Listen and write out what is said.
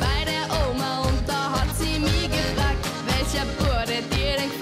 bei der Oma und da hat sie mich gefragt, welcher Bruder dir denn